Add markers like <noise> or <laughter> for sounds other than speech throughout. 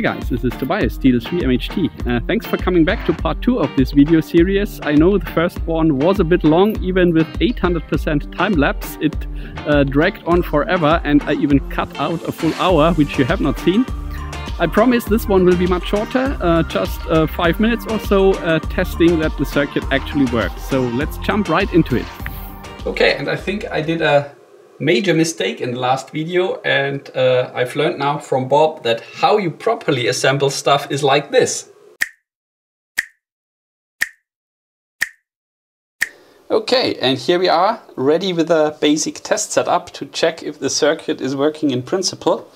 Hi guys, this is Tobias, TD3MHT. Uh, thanks for coming back to part 2 of this video series. I know the first one was a bit long, even with 800% time lapse. It uh, dragged on forever and I even cut out a full hour, which you have not seen. I promise this one will be much shorter, uh, just uh, 5 minutes or so, uh, testing that the circuit actually works. So let's jump right into it. Okay, and I think I did a major mistake in the last video and uh, I've learned now from Bob that how you properly assemble stuff is like this. Okay, and here we are, ready with a basic test setup to check if the circuit is working in principle.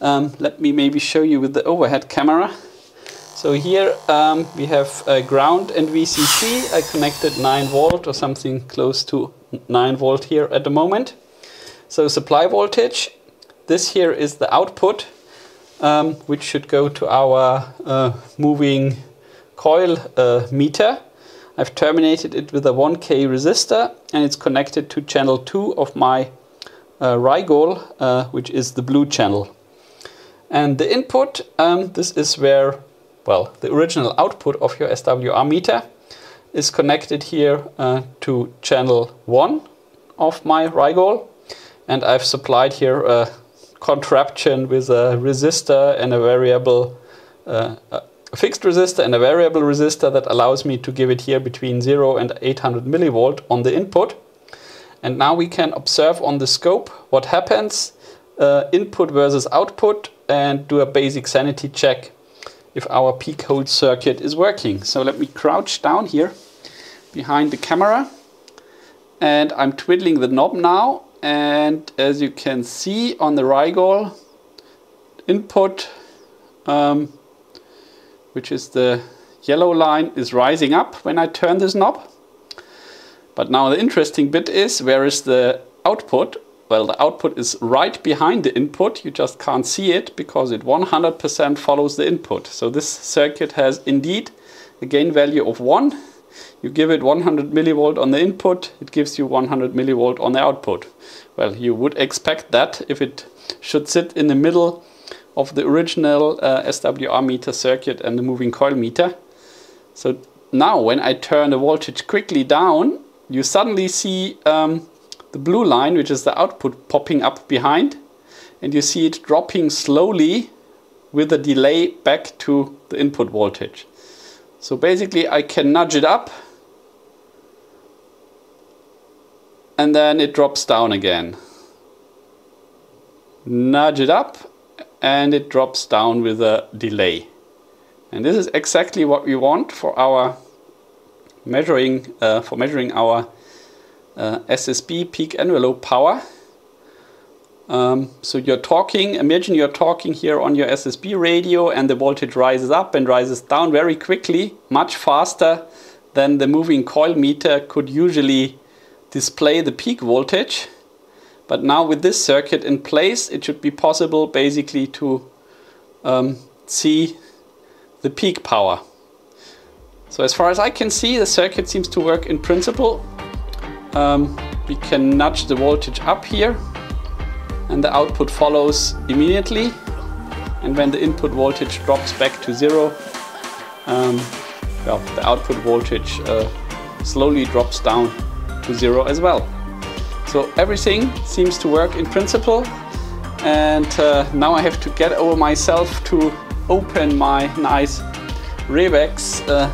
Um, let me maybe show you with the overhead camera. So here um, we have a ground and VCC. I connected 9 volt or something close to 9 volt here at the moment. So supply voltage, this here is the output, um, which should go to our uh, moving coil uh, meter. I've terminated it with a 1K resistor and it's connected to channel 2 of my uh, Rigol, uh, which is the blue channel. And the input, um, this is where, well, the original output of your SWR meter is connected here uh, to channel 1 of my Rigol and I've supplied here a contraption with a resistor and a variable uh, a fixed resistor and a variable resistor that allows me to give it here between 0 and 800 millivolt on the input and now we can observe on the scope what happens uh, input versus output and do a basic sanity check if our peak hold circuit is working. So let me crouch down here behind the camera and I'm twiddling the knob now and as you can see on the Rigol input um, which is the yellow line is rising up when I turn this knob. But now the interesting bit is where is the output? Well the output is right behind the input. You just can't see it because it 100% follows the input. So this circuit has indeed a gain value of 1 you give it 100 millivolt on the input, it gives you 100 millivolt on the output. Well, you would expect that if it should sit in the middle of the original uh, SWR meter circuit and the moving coil meter. So now when I turn the voltage quickly down, you suddenly see um, the blue line, which is the output, popping up behind. And you see it dropping slowly with a delay back to the input voltage. So basically I can nudge it up and then it drops down again. Nudge it up and it drops down with a delay. And this is exactly what we want for our measuring uh, for measuring our uh, SSB peak envelope power. Um, so you're talking, imagine you're talking here on your SSB radio and the voltage rises up and rises down very quickly, much faster than the moving coil meter could usually display the peak voltage. But now with this circuit in place, it should be possible basically to um, see the peak power. So as far as I can see, the circuit seems to work in principle. Um, we can nudge the voltage up here and the output follows immediately. And when the input voltage drops back to zero, um, well, the output voltage uh, slowly drops down to zero as well. So everything seems to work in principle. And uh, now I have to get over myself to open my nice Revex uh,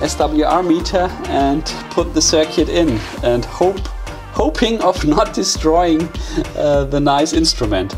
SWR meter and put the circuit in and hope hoping of not <laughs> destroying uh, the nice instrument.